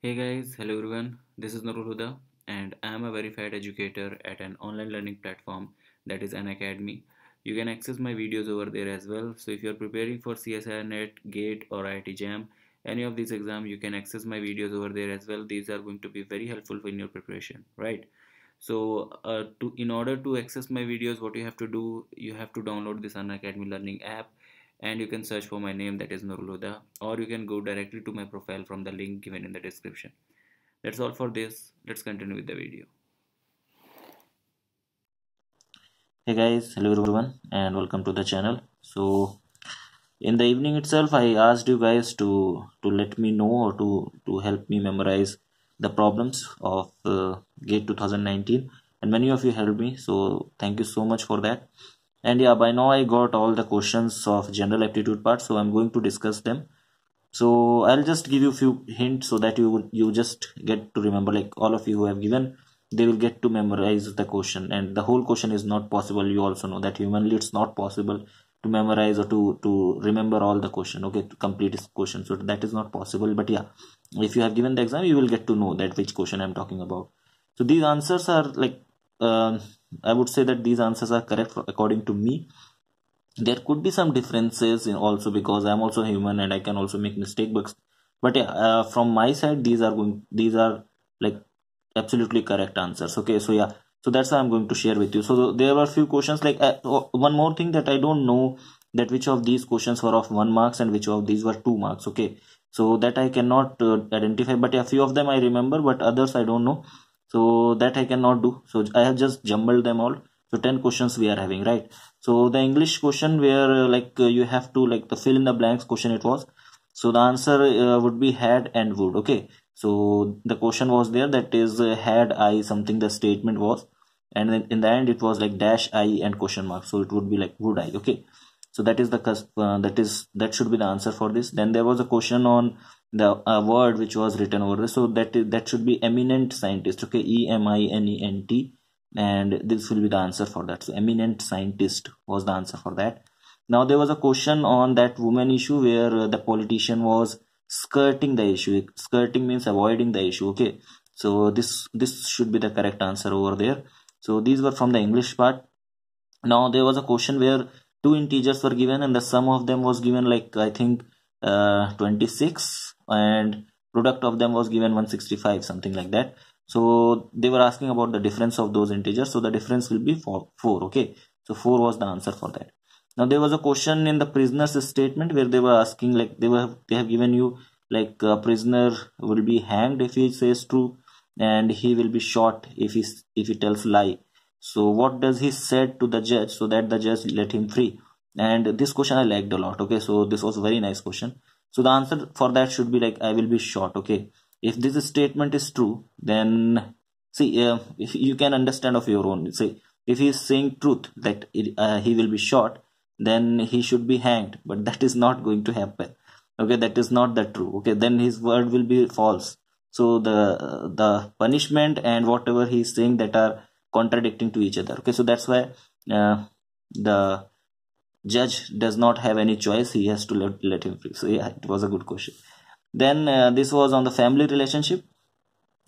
Hey guys, hello everyone. This is Nurul Huda and I am a verified educator at an online learning platform that is Unacademy. You can access my videos over there as well. So if you are preparing for CSIR NET, GATE or IIT JAM, any of these exams, you can access my videos over there as well. These are going to be very helpful in your preparation, right? So uh, to in order to access my videos, what you have to do, you have to download this Unacademy Learning app and you can search for my name that is Nurul Huda or you can go directly to my profile from the link given in the description. That's all for this. Let's continue with the video. Hey guys, hello everyone and welcome to the channel. So in the evening itself I asked you guys to to let me know or to to help me memorize the problems of uh, GATE 2019 and many of you helped me so thank you so much for that and yeah by now i got all the questions of general aptitude part so i'm going to discuss them. So i'll just give you a few hints so that you you just get to remember like all of you who have given. They will get to memorize the question. And the whole question is not possible. You also know that humanly it's not possible to memorize or to to remember all the question okay to complete this question. So that is not possible. But yeah if you have given the exam you will get to know that which question i'm talking about. So these answers are like uh, I would say that these answers are correct according to me. There could be some differences in also because I'm also human and I can also make mistake. But but yeah, uh, from my side, these are going these are like absolutely correct answers. Okay, so yeah, so that's what I'm going to share with you. So there were a few questions like uh, oh, one more thing that I don't know that which of these questions were of one marks and which of these were two marks. Okay, so that I cannot uh, identify, but a few of them I remember, but others I don't know so that i cannot do. So i have just jumbled them all. So 10 questions we are having right? So the english question where uh, like uh, you have to like the fill in the blanks question it was. So the answer uh, would be had and would okay? So the question was there that is uh, had i something the statement was. And in the end it was like dash i and question mark. So it would be like would i okay so that is the uh, that is that should be the answer for this. Then there was a question on the word which was written over there. So that is that should be eminent scientist. Okay e m i n e n t. And this will be the answer for that. So eminent scientist was the answer for that. Now there was a question on that woman issue where uh, the politician was skirting the issue. Skirting means avoiding the issue. Okay. So this this should be the correct answer over there. So these were from the english part. Now there was a question where two integers were given and the sum of them was given like i think uh, 26 and product of them was given 165 something like that. So they were asking about the difference of those integers. So the difference will be 4, 4 okay? So 4 was the answer for that. Now there was a question in the prisoner's statement where they were asking like they were they have given you like a prisoner will be hanged if he says true and he will be shot if he if he tells lie so what does he said to the judge so that the judge let him free? And this question i liked a lot okay? So this was very nice question. So the answer for that should be like i will be shot okay? If this statement is true then see uh, if you can understand of your own say if he is saying truth that it, uh, he will be shot then he should be hanged. But that is not going to happen okay? That is not the true okay? Then his word will be false. So the the punishment and whatever he is saying that are contradicting to each other. Okay so that's why uh, the judge does not have any choice. He has to let, let him free. So yeah it was a good question. Then uh, this was on the family relationship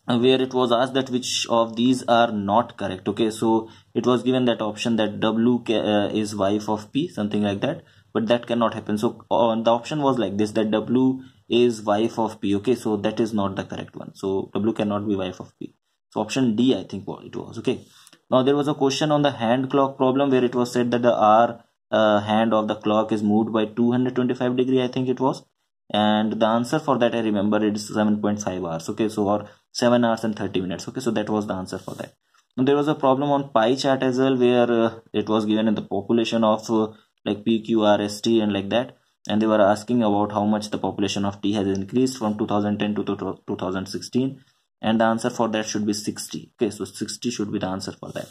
uh, where it was asked that which of these are not correct. Okay so it was given that option that w uh, is wife of p something like that but that cannot happen. So on the option was like this that w is wife of p. Okay so that is not the correct one. So w cannot be wife of p so option d i think it was. Okay. Now there was a question on the hand clock problem where it was said that the r uh, hand of the clock is moved by 225 degree i think it was. And the answer for that i remember it is 7.5 hours. Okay. So or 7 hours and 30 minutes. Okay. So that was the answer for that. And there was a problem on pie chart as well where uh, it was given in the population of uh, like pqrst and like that. And they were asking about how much the population of t has increased from 2010 to 2016 and the answer for that should be 60 okay so 60 should be the answer for that.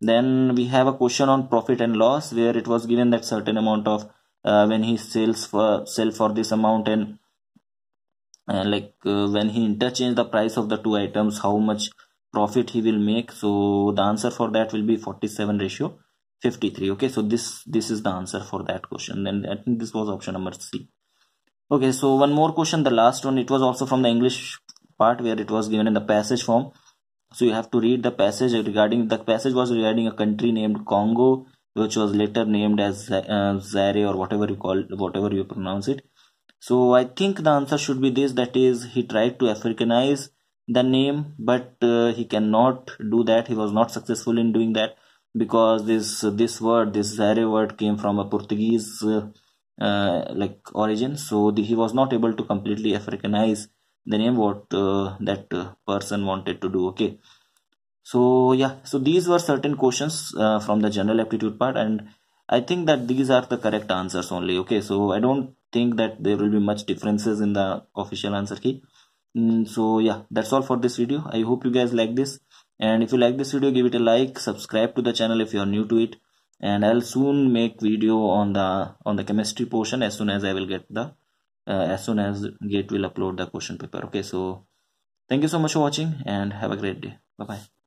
Then we have a question on profit and loss where it was given that certain amount of uh, when he sells for sell for this amount and uh, like uh, when he interchange the price of the two items how much profit he will make. So the answer for that will be 47 ratio 53 okay so this this is the answer for that question. And i think this was option number c. Okay so one more question the last one. It was also from the english part where it was given in the passage form. So you have to read the passage regarding the passage was regarding a country named congo which was later named as uh, zaire or whatever you call whatever you pronounce it. So i think the answer should be this that is he tried to africanize the name but uh, he cannot do that. He was not successful in doing that because this this word this zaire word came from a portuguese uh, like origin. So the, he was not able to completely africanize the name what uh, that uh, person wanted to do okay? So yeah so these were certain questions uh, from the general aptitude part and i think that these are the correct answers only okay? So i don't think that there will be much differences in the official answer key. Mm, so yeah that's all for this video. I hope you guys like this. And if you like this video give it a like subscribe to the channel if you are new to it. And i'll soon make video on the on the chemistry portion as soon as i will get the uh, as soon as gate will upload the question paper. Okay so thank you so much for watching and have a great day. Bye bye